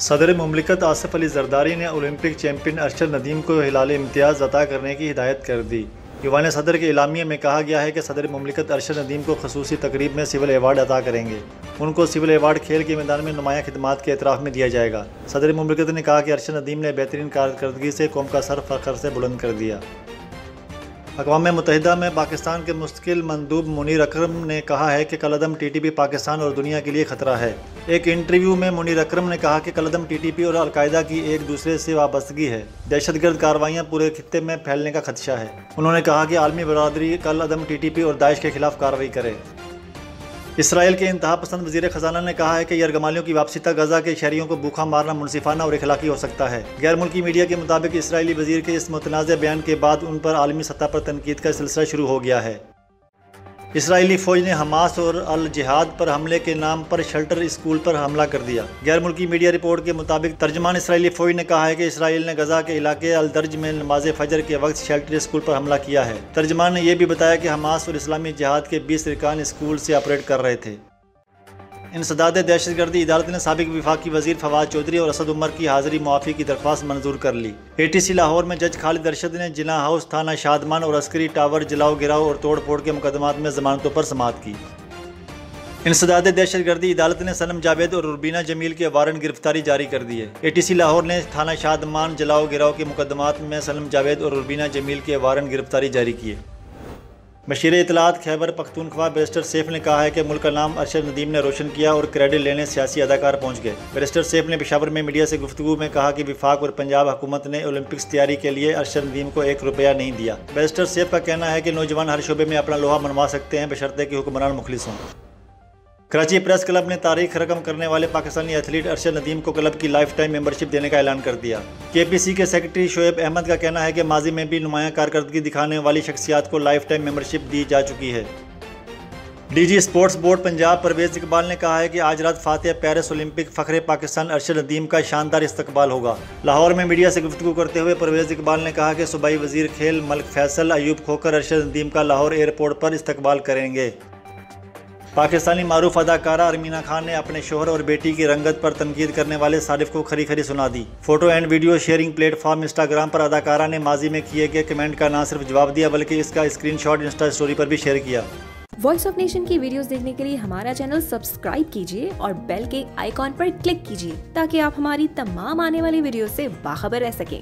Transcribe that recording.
صدر مملکت آصف علی زرداری نے اولمپک چیمپئن ارشد ندیم کو ہلال امتیاز عطا کرنے کی ہدایت کر دی۔ یوان صدر کے اعلامیہ میں کہا گیا ہے کہ صدر مملکت ارشد ندیم کو خصوصی تقریب میں سول ایوارڈ عطا کریں گے۔ ان کو سول ایوارڈ کھیل کے میدان میں نمایاں خدمات کے اعتراف میں دیا جائے گا۔ صدر مملکت نے کہا کہ ارشد ندیم نے بہترین کارکردگی سے قوم کا سر فخر سے بلند کر دیا۔ اقوام متحدہ میں پاکستان کے مستقل مندوب منیر اکرم نے کہا ہے کہ کلدم ٹی ٹی پی پاکستان اور دنیا کے لیے خطرہ ہے۔ ایک انٹرویو میں منیر اکرم نے کہا کہ کلدم ٹی ٹی پی اور القاعدہ کی ایک دوسرے سے وابستگی ہے۔ دہشت گرد کاروائیاں پورے خطے میں پھیلنے کا خدشہ ہے۔ انہوں نے کہا کہ عالمی برادری کل عدم ٹی ٹی پی اور داعش کے خلاف کارروائی کرے۔ اسرائیل کے انتہا پسند وزیر خزانہ نے کہا ہے کہ یرغمالیوں کی واپسی تک غزہ کے شہریوں کو بھوکھا مارنا منصفانہ اور اخلاقی ہو سکتا ہے۔ غیر ملکی میڈیا کے مطابق اسرائیلی وزیر کے اس متنازع بیان کے بعد ان پر عالمی سطح پر تنقید کا سلسلہ شروع ہو گیا ہے۔ اسرائیلی فوج نے حماس اور الجہاد پر حملے کے نام پر شلٹر اسکول پر حملہ کر دیا۔ غیر ملکی میڈیا رپورٹ کے مطابق ترجمان اسرائیلی فوج نے کہا ہے کہ اسرائیل نے غزہ کے علاقے الدرج میں نماز فجر کے وقت شیلٹر اسکول پر حملہ کیا ہے۔ ترجمان نے یہ بھی بتایا کہ حماس اور اسلامی جہاد کے بیس رکان اسکول سے آپریٹ کر رہے تھے۔ انسداد دہشت گردی عدالت نے سابق وفاقی وزیر فواد چودھری اور اسد عمر کی حاضری معافی کی درخواست منظور کر لی۔ اے ٹی سی لاہور میں جج خالد ارشد نے جنا ہاؤس تھانہ شادمان اور عسکری ٹاور جلاؤ گراؤ اور توڑ پھوڑ کے مقدمات میں ضمانتوں پر سماعت کی۔ انسداد دہشت گردی عدالت نے سنم جاوید اور ربینہ جمیل کے وارنٹ گرفتاری جاری کر دیے اے ٹی سی لاہور نے تھانہ شادمان جلاؤ گراؤ کے مقدمات میں سنم جاوید اور ربینہ جمیل کے وارنٹ گرفتاری جاری کیے مشیر اطلاعات خیبر پختونخوا بیرسٹر سیف نے کہا ہے کہ ملک کا نام ارشد ندیم نے روشن کیا اور کریڈٹ لینے سیاسی اداکار پہنچ گئے۔ بیرسٹر سیف نے پشاور میں میڈیا سے گفتگو میں کہا کہ وفاق اور پنجاب حکومت نے اولمپکس تیاری کے لیے ارشد ندیم کو ایک روپیہ نہیں دیا۔ بیرسٹر سیف کا کہنا ہے کہ نوجوان ہر شعبے میں اپنا لوہا منوا سکتے ہیں، بشرطے کہ حکمران مخلص ہوں۔ کراچی پریس کلب نے تاریخ رقم کرنے والے پاکستانی ایتھلیٹ ارشد ندیم کو کلب کی لائف ٹائم ممبرشپ دینے کا اعلان کر دیا۔ کے پی سی کے سیکرٹری شعیب احمد کا کہنا ہے کہ ماضی میں بھی نمایاں کارکردگی دکھانے والی شخصیات کو لائف ٹائم ممبرشپ دی جا چکی ہے۔ D G sports board Punjab Pervaiz Iqbal نے کہا ہے کہ آج رات فاتح پیرس اولمپک فخر پاکستان ارشد ندیم کا شاندار استقبال ہوگا۔ لاہور میں میڈیا سے گفتگو کرتے ہوئے پرویز اقبال نے کہا کہ صوبائی وزیر کھیل ملک فیصل ایوب کھوکر ارشد ندیم کا لاہور ایئرپورٹ پر استقبال کریں گے۔ پاکستانی معروف اداکارہ ارمینہ خان نے اپنے شوہر اور بیٹی کی رنگت پر تنقید کرنے والے صارف کو کھری کھری سنا دی۔ Photo and video sharing platform Instagram پر اداکارہ نے ماضی میں کیے گئے کمنٹ کا نہ صرف جواب دیا بلکہ اس کا اسکرین شاٹ انسٹا سٹوری پر بھی شیئر کیا۔ وائس آف نیشن کی ویڈیوز دیکھنے کے لیے ہمارا چینل سبسکرائب کیجیے اور بیل کے آئیکن پر کلک کیجیے تاکہ آپ ہماری تمام آنے والی ویڈیوز سے باخبر رہ سکیں۔